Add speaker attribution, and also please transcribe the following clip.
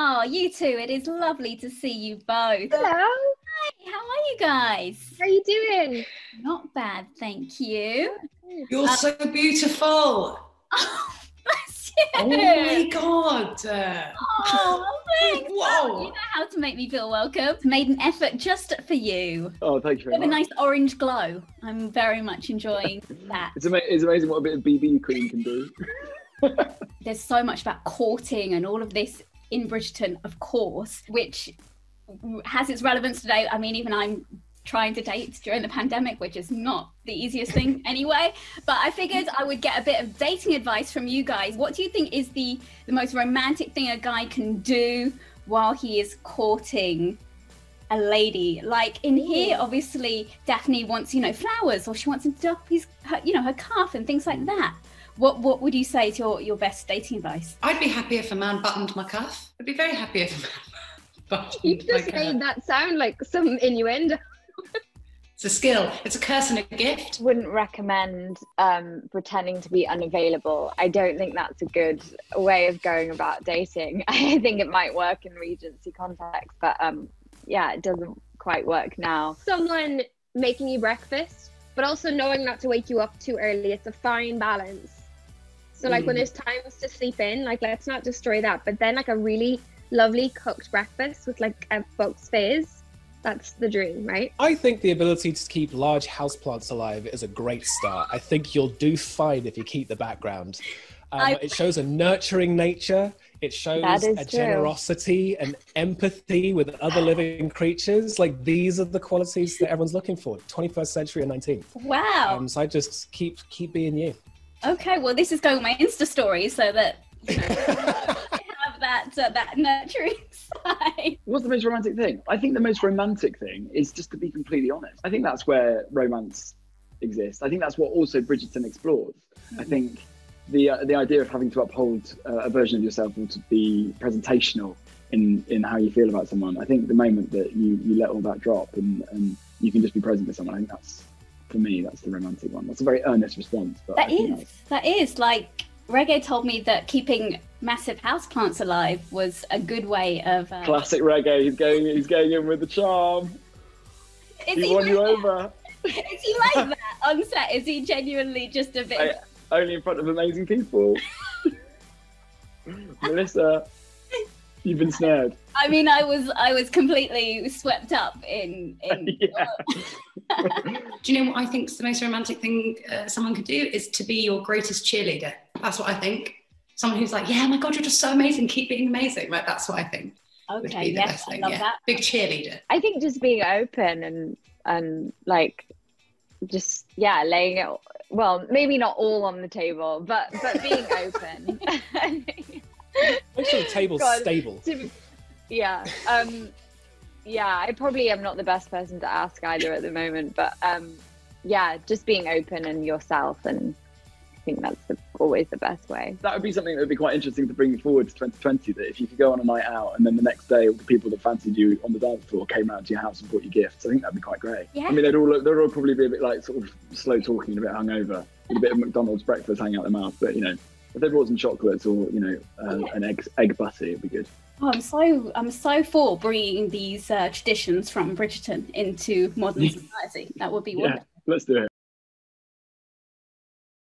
Speaker 1: Oh, you too. It is lovely to see you both.
Speaker 2: Hello.
Speaker 1: Hi, how are you guys?
Speaker 2: How are you doing?
Speaker 1: Not bad, thank you.
Speaker 3: You're
Speaker 1: Uh,
Speaker 3: so beautiful.
Speaker 1: Oh, bless you.
Speaker 3: Oh my god.
Speaker 1: Oh, thanks.
Speaker 3: Whoa.
Speaker 1: You know how to make me feel welcome. Made an effort just for you.
Speaker 4: Oh, thank you
Speaker 1: We
Speaker 4: very
Speaker 1: have a nice orange glow. I'm very much enjoying that.
Speaker 4: It's, ama- it's amazing what a bit of BB cream can do.
Speaker 1: There's so much about courting and all of this in Bridgerton, of course, which has its relevance today. I mean, even I'm trying to date during the pandemic, which is not the easiest thing anyway. But I figured I would get a bit of dating advice from you guys. What do you think is the, the most romantic thing a guy can do while he is courting a lady? Like in here, obviously, Daphne wants, you know, flowers or she wants him to do up his, her, you know, her cuff and things like mm. that. What, what would you say is your, your best dating advice?
Speaker 3: I'd be happy if a man buttoned my cuff. I'd be very happy if a man buttoned
Speaker 2: You
Speaker 3: my
Speaker 2: just
Speaker 3: cuff.
Speaker 2: made that sound like some innuendo.
Speaker 3: It's a skill. It's a curse and a gift.
Speaker 5: wouldn't recommend um, pretending to be unavailable. I don't think that's a good way of going about dating. I think it might work in Regency context, but um, yeah, it doesn't quite work now.
Speaker 2: Someone making you breakfast, but also knowing not to wake you up too early. It's a fine balance. So like when
Speaker 3: Mm.
Speaker 2: there's times to sleep in, like let's not destroy that. But then like a really lovely cooked breakfast with like a Buck's Fizz, that's the dream, right?
Speaker 6: I think the ability to keep large houseplants alive is a great start. I think you'll do fine if you keep the background. Um,
Speaker 1: I-
Speaker 6: It shows a nurturing nature. It shows a
Speaker 5: true.
Speaker 6: generosity and empathy with other living creatures. Like these are the qualities that everyone's looking for, 21st century and 19th.
Speaker 1: Wow.
Speaker 6: Um, so I just keep keep being you.
Speaker 1: Okay, well, this is going on my Insta story so that you know, I have that uh, that nurturing side.
Speaker 4: What's the most romantic thing? I think the most romantic thing is just to be completely honest. I think that's where romance exists. I think that's what also Bridgerton explores. I think the uh, the idea of having to uphold uh, a version of yourself or to be presentational in in how you feel about someone. I think the moment that you you let all that drop and and you can just be present with someone. I think that's for me that's the romantic one. That's a very earnest response, but
Speaker 1: That is, that is like Regé told me that keeping massive houseplants alive was a good way of. Uh,
Speaker 4: classic Regé. He's going he's going in with the charm.
Speaker 1: Is
Speaker 4: He
Speaker 1: he,
Speaker 4: won
Speaker 1: like
Speaker 4: you
Speaker 1: that?
Speaker 4: over.
Speaker 1: Is he like that on set? Is he genuinely just a bit?
Speaker 4: I- only in front of amazing people. Melissa, you've been snared.
Speaker 1: I mean, I was I was completely swept up in in.
Speaker 4: Yeah.
Speaker 3: Do you know what I think is the most romantic thing uh, someone could do is to be your greatest cheerleader. That's what I think. Someone who's like, yeah, my God, you're just so amazing. Keep being amazing. Like that's what I think would
Speaker 1: Okay,
Speaker 3: be the
Speaker 1: yes,
Speaker 3: best
Speaker 1: I love
Speaker 3: yeah.
Speaker 1: that.
Speaker 3: Big cheerleader.
Speaker 5: I think just being open and and like just yeah, laying it well, maybe not all on the table, but but being open.
Speaker 6: Make sure the table's
Speaker 5: God.
Speaker 6: stable.
Speaker 5: Yeah. Um yeah, I probably am not the best person to ask either at the moment, but um yeah, just being open and yourself and I think that's the, always the best way.
Speaker 4: That would be something that would be quite interesting to bring forward to 2020. That if you could go on a night out and then the next day all the people that fancied you on the dance floor came round to your house and brought you gifts, I think that'd be quite great.
Speaker 1: Yeah.
Speaker 4: I mean, they'd all they'd all probably be a bit like sort of slow talking and a bit hungover, with a bit of McDonald's breakfast hanging out their mouth. But you know, if they brought some chocolates or you know uh,
Speaker 1: Yeah.
Speaker 4: an egg egg butty, it'd be good.
Speaker 1: Oh, I'm so I'm so for bringing these uh, traditions from Bridgerton into modern society. That would be wonderful.
Speaker 4: Yeah, let's do it.